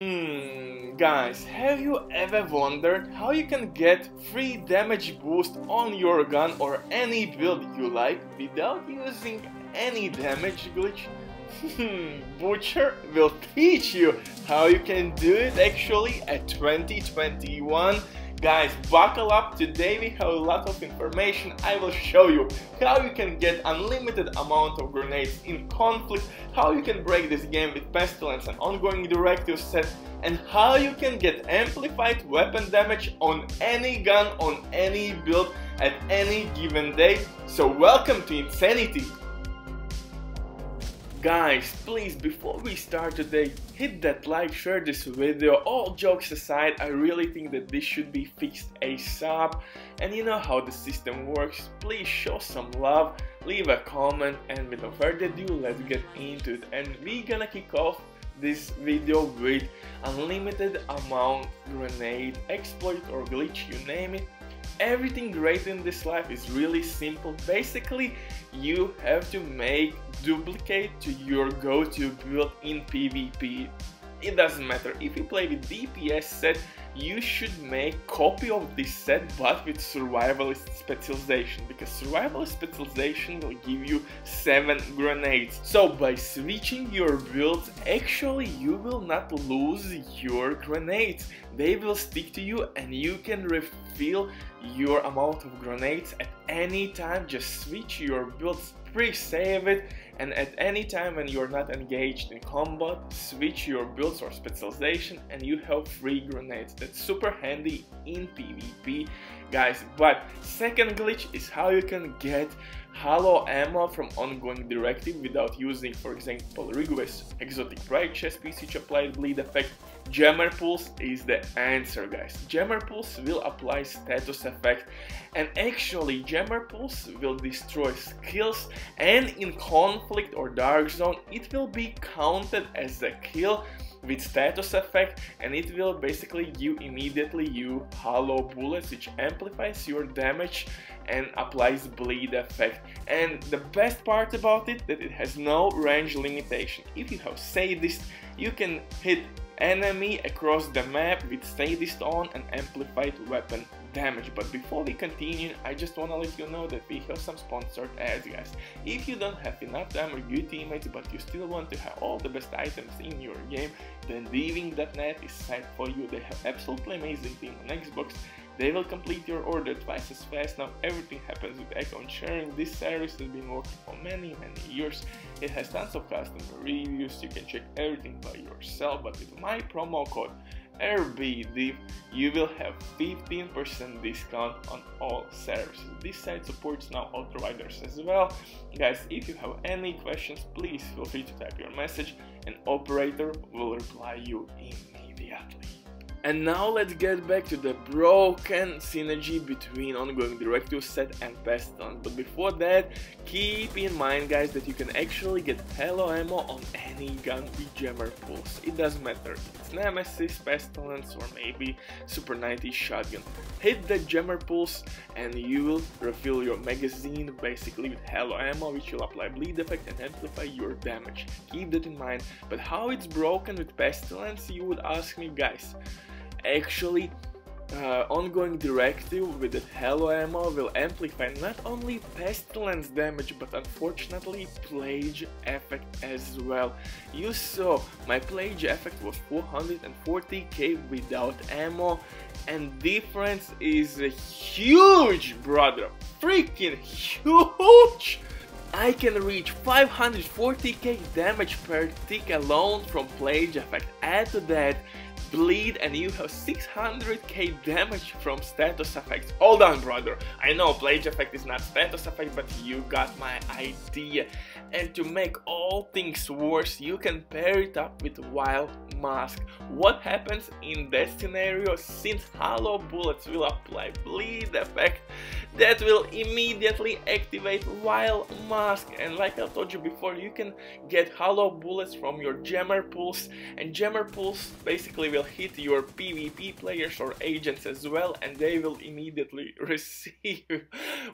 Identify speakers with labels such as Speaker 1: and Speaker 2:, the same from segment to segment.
Speaker 1: Hmm, guys, have you ever wondered how you can get free damage boost on your gun or any build you like without using any damage glitch? Butcher will teach you how you can do it actually at 2021 Guys, buckle up, today we have a lot of information. I will show you how you can get unlimited amount of grenades in conflict, how you can break this game with Pestilence and ongoing directive set, and how you can get amplified weapon damage on any gun on any build at any given day. So welcome to Insanity! Guys, please, before we start today, hit that like, share this video. All jokes aside, I really think that this should be fixed ASAP. And you know how the system works, please show some love, leave a comment, and without further ado, let's get into it. And we're gonna kick off this video with unlimited amount grenade, exploit or glitch, you name it everything great in this life is really simple. Basically, you have to make duplicate to your go-to build in PvP. It doesn't matter if you play with DPS set you should make copy of this set but with survivalist specialization because survivalist specialization will give you 7 grenades. So by switching your builds actually you will not lose your grenades. They will stick to you and you can refill your amount of grenades at any time. Just switch your builds pre-save it and at any time when you're not engaged in combat, switch your builds or specialization and you have free grenades. That's super handy in PvP, guys. But second glitch is how you can get hollow ammo from ongoing directive without using, for example, Ridgeway's exotic Pride chest piece which applies bleed effect Jammer Pulse is the answer guys. Jammer Pulse will apply status effect and actually Jammer Pulse will destroy skills and in conflict or dark zone it will be counted as a kill with status effect and it will basically give immediately you hollow bullets which amplifies your damage and applies bleed effect and the best part about it that it has no range limitation if you have sadist you can hit enemy across the map with Sadist on and amplified weapon damage. But before we continue, I just wanna let you know that we have some sponsored ads guys. If you don't have enough time or good teammates but you still want to have all the best items in your game, then Diving.net is set for you. They have absolutely amazing team on Xbox they will complete your order twice as fast. Now everything happens with account sharing. This service has been working for many many years. It has tons of customer reviews. You can check everything by yourself. But with my promo code RBDIV, you will have 15% discount on all services. This site supports now all providers as well. Guys, if you have any questions, please feel free to type your message and operator will reply you immediately. And now let's get back to the broken synergy between ongoing directive set and pestilence. But before that, keep in mind guys that you can actually get hollow ammo on any gun with jammer pulse. It doesn't matter if it's Nemesis, Pestilence or maybe Super 90 shotgun. Hit the jammer pulse and you will refill your magazine basically with hollow ammo which will apply bleed effect and amplify your damage. Keep that in mind. But how it's broken with Pestilence you would ask me guys actually uh, ongoing directive with the hollow ammo will amplify not only pestilence damage but unfortunately plague effect as well. You saw my plague effect was 440k without ammo and difference is huge brother. Freaking huge! I can reach 540k damage per tick alone from plague effect. Add to that bleed and you have 600k damage from status effects. Hold on brother, I know Plague effect is not status effect but you got my idea. And to make all things worse, you can pair it up with Vile Mask. What happens in that scenario, since Hollow bullets will apply bleed effect, that will immediately activate Vile Mask. And like I told you before, you can get Hollow bullets from your Jammer Pulse, and Jammer Pulse basically will will hit your PvP players or agents as well and they will immediately receive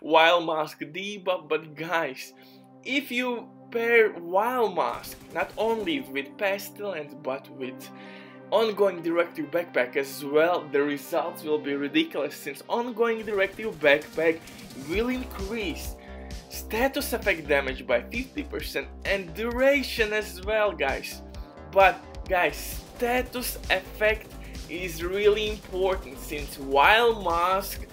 Speaker 1: Vile Mask debuff. But guys, if you pair Vile Mask not only with Pestilence but with ongoing directive backpack as well, the results will be ridiculous since ongoing directive backpack will increase status effect damage by 50% and duration as well guys. But guys, status effect is really important since while mask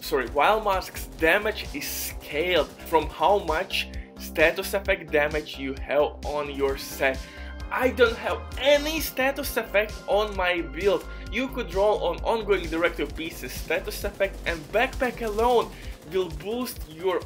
Speaker 1: sorry while mask's damage is scaled from how much status effect damage you have on your set I don't have any status effect on my build. You could roll on ongoing directive pieces, status effect and backpack alone will boost your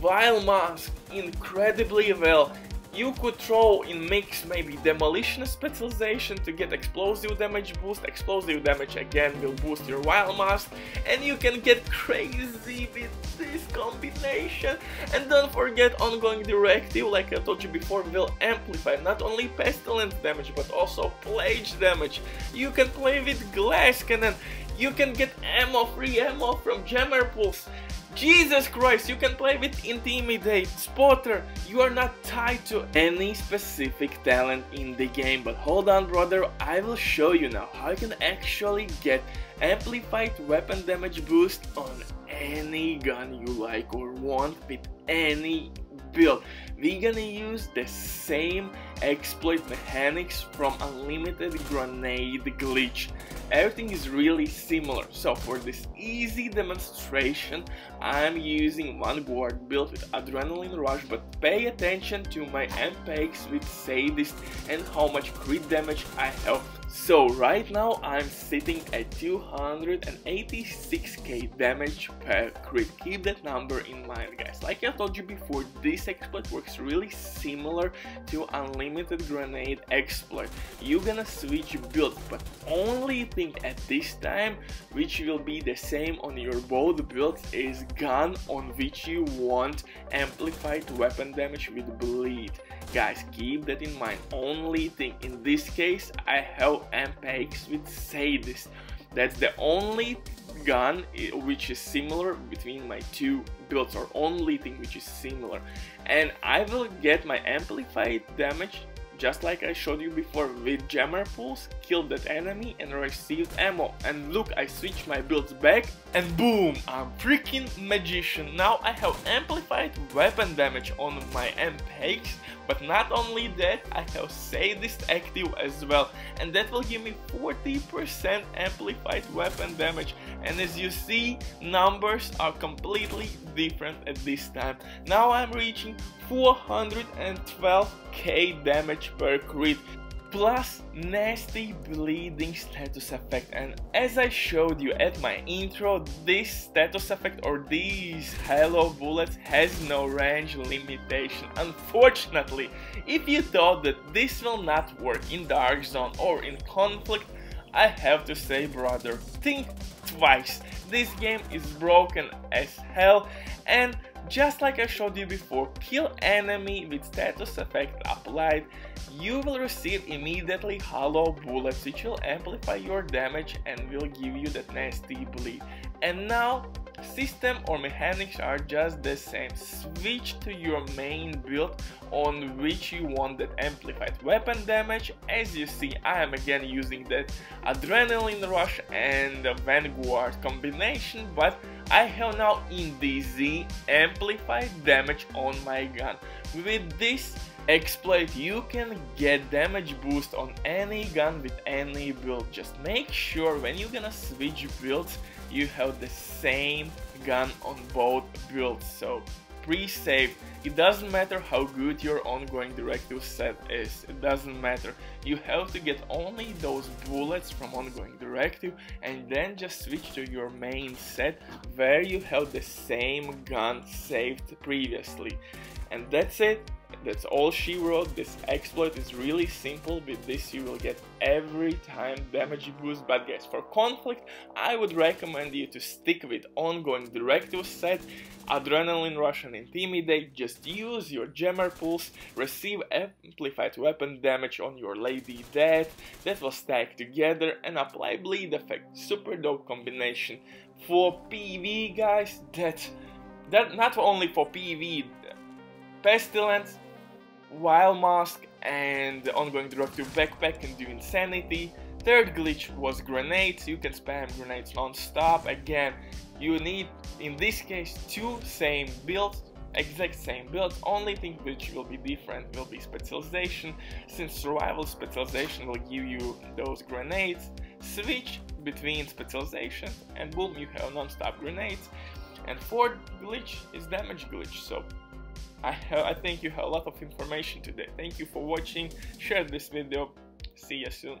Speaker 1: Vile Mask incredibly well you could throw in mix maybe demolition specialization to get explosive damage boost, explosive damage again will boost your Vile mask and you can get crazy with this combination. And don't forget ongoing directive like I told you before will amplify not only pestilence damage but also plague damage. You can play with glass cannon, you can get ammo, free ammo from jammer pulse Jesus Christ, you can play with Intimidate, Spotter, you are not tied to any specific talent in the game, but hold on brother, I will show you now how you can actually get amplified weapon damage boost on any gun you like or want with any build. We're gonna use the same exploit mechanics from Unlimited Grenade Glitch. Everything is really similar, so for this easy demonstration, I'm using one Vanguard built with Adrenaline Rush, but pay attention to my MPX with Sadist and how much crit damage I have so right now I'm sitting at 286k damage per crit. Keep that number in mind guys. Like I told you before, this exploit works really similar to unlimited grenade exploit. You're gonna switch builds, but only thing at this time which will be the same on your both builds is gun on which you want amplified weapon damage with bleed. Guys, keep that in mind. Only thing, in this case, I have MPX with Sadist. That's the only gun eh, which is similar between my two builds or only thing which is similar and I will get my amplified damage just like I showed you before with jammer pulse, killed that enemy and received ammo. And look, I switched my builds back and boom, I'm freaking magician. Now I have amplified weapon damage on my MPX, but not only that, I have Sadist active as well. And that will give me 40% amplified weapon damage. And as you see, numbers are completely different at this time. Now I'm reaching 412k damage per crit plus nasty bleeding status effect and as I showed you at my intro this status effect or these hollow bullets has no range limitation unfortunately if you thought that this will not work in dark zone or in conflict I have to say brother think twice this game is broken as hell and just like I showed you before, kill enemy with status effect applied, you will receive immediately hollow bullets which will amplify your damage and will give you that nasty bleed. And now system or mechanics are just the same. Switch to your main build on which you want that amplified weapon damage. As you see, I am again using that Adrenaline Rush and Vanguard combination, but I have now in DZ amplified damage on my gun. With this exploit you can get damage boost on any gun with any build. Just make sure when you're gonna switch builds you have the same gun on both builds. So pre-save. It doesn't matter how good your ongoing directive set is, it doesn't matter. You have to get only those bullets from ongoing directive and then just switch to your main set where you have the same gun saved previously. And that's it. That's all she wrote. This exploit is really simple. With this you will get every time damage boost. But guys, for conflict, I would recommend you to stick with ongoing directive set, adrenaline rush and intimidate. Just use your jammer pulse, receive amplified weapon damage on your lady death that will stack together and apply bleed effect. Super dope combination. For PV guys, that that not only for PV, Pestilence Vile Mask and the ongoing Directive Backpack can do Insanity. Third glitch was grenades, you can spam grenades non-stop, again you need in this case two same builds exact same builds, only thing which will be different will be specialization, since survival specialization will give you those grenades, switch between specialization and boom you have non-stop grenades, and fourth glitch is damage glitch, so I, I think you. Have a lot of information today, thank you for watching, share this video, see you soon.